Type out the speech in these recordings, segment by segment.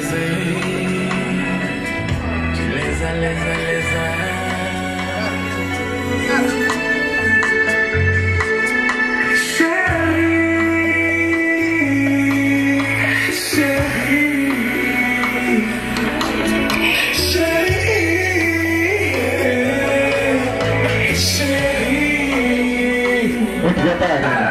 Leza, leza, leza. Muito boa tarde.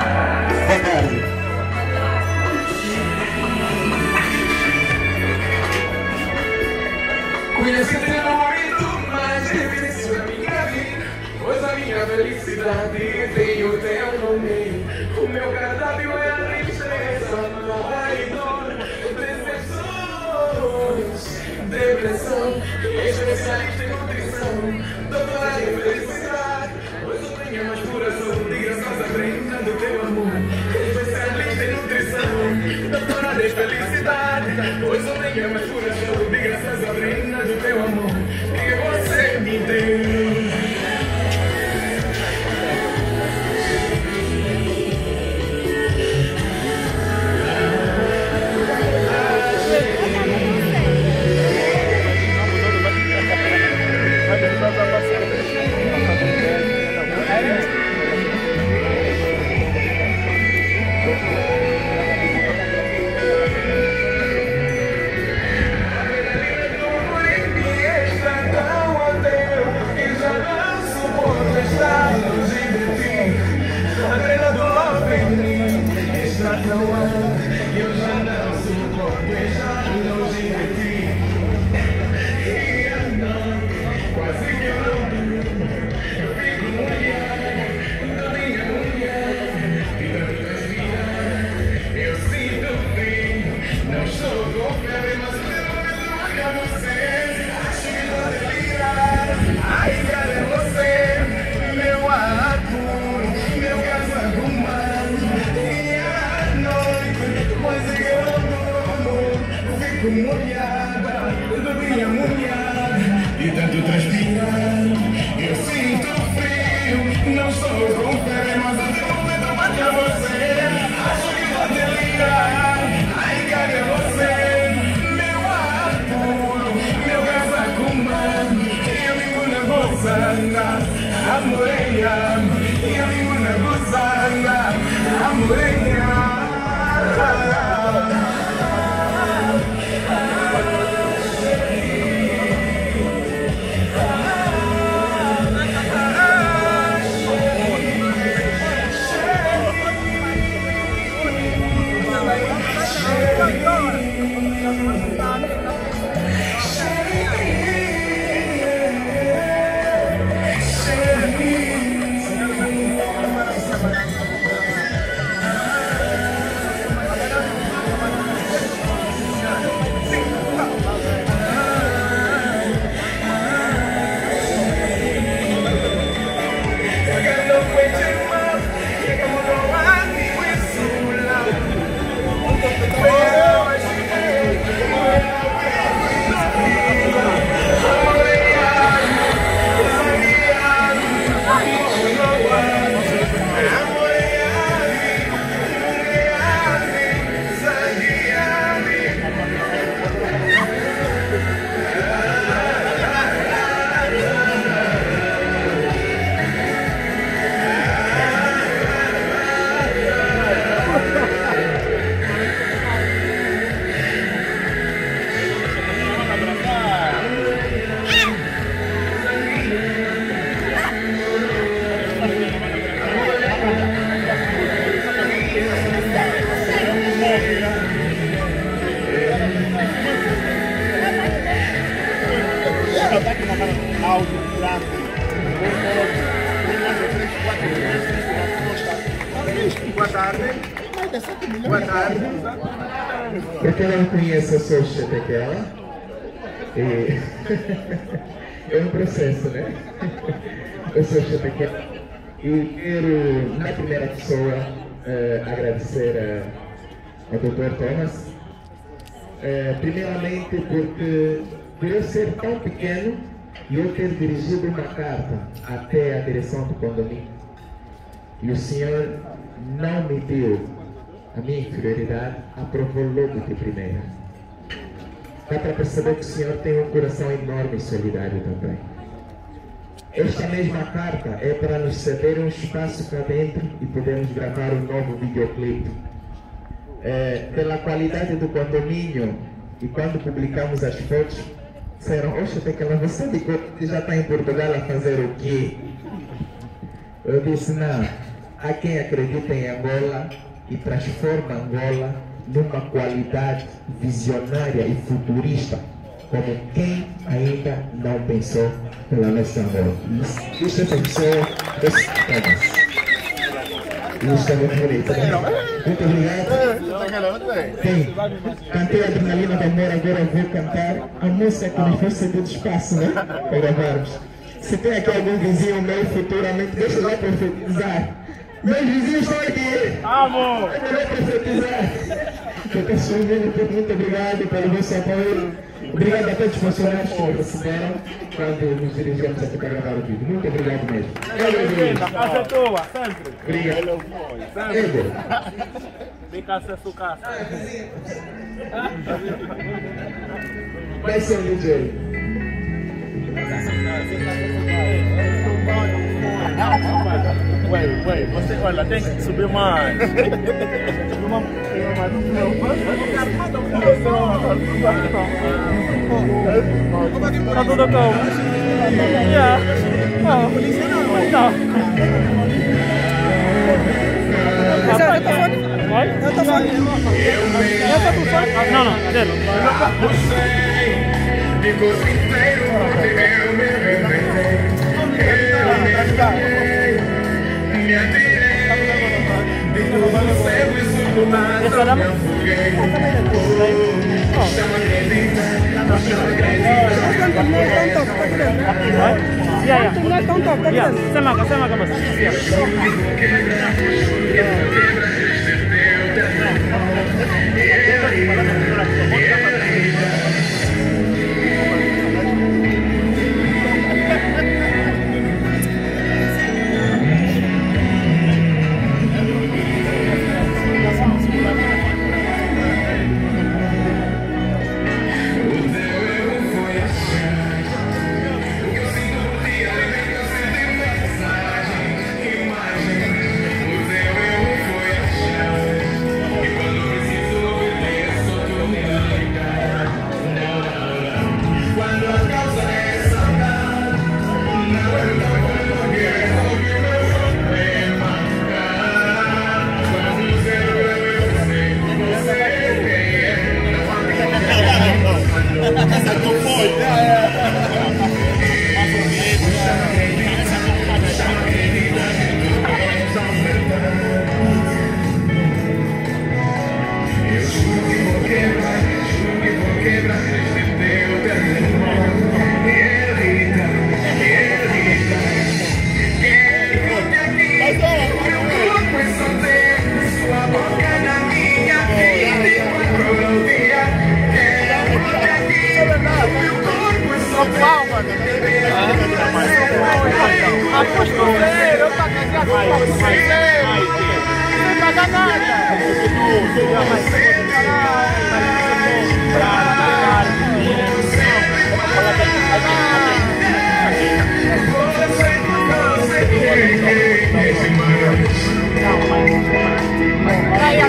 Depressão Especialista em nutrição Doutora em felicidade Pois eu tenho mais pura saúde Graças à prenda do teu amor. Especialista em nutrição Doutora de felicidade. Pois eu tenho mais pura Hallelujah. Boa tarde. Boa tarde. Para quem não conhece, eu sou o Chetequela. E... é um processo, né? Eu sou Chetequela. E quero, na primeira pessoa, eh, agradecer ao Dr. Thomas. Eh, primeiramente porque por eu ser tão pequeno e eu ter dirigido uma carta até a direção do condomínio e o senhor não mediu a minha inferioridade, aprovou logo de primeira. dá para perceber que o senhor tem um coração enorme e solidário também. Esta mesma carta é para nos ceder um espaço para dentro e podermos gravar um novo videoclipe. É, pela qualidade do condomínio e quando publicamos as fotos, disseram, oxe, Tequila, você ligou que já está em Portugal a fazer o quê? Eu disse, não, há quem acredita em Angola e transforma Angola numa qualidade visionária e futurista, como quem ainda não pensou pela nossa. Isso, isso pensou, isso, Thomas. Isso é muito bonito, né? Muito obrigado. Bem, cantei a adrenalina do amor, agora vou cantar a música que nos foi cedido espaço, né? Para gravarmos. Se tem aqui algum vizinho meu futuramente, deixa eu lá profetizar. Meus vizinhos estão aqui. Amo! É melhor profetizar. Doutor Silvio, muito obrigado pelo vosso apoio. Obrigado a todos os funcionários que receberam quando nos dirigimos aqui para gravar o vídeo. Muito obrigado mesmo. A casa é tua, sempre. Obrigado. Vem cá ser sua casa. Vai ser um DJ. Wait, wait, você, olha, tem que subir mais. Tudo calmo. Yeah. Oh. Então. Rapaz, Oi? Eu tô falando. Eu tô fome. Não, não, dele. Ficou inteiro, eu me reinventei. Eu me atirei, me atirei. programa. Yeah, Yeah. yeah. pastor. Eu pagaria Não paga nada. Seria mais Não, mas... Aí, a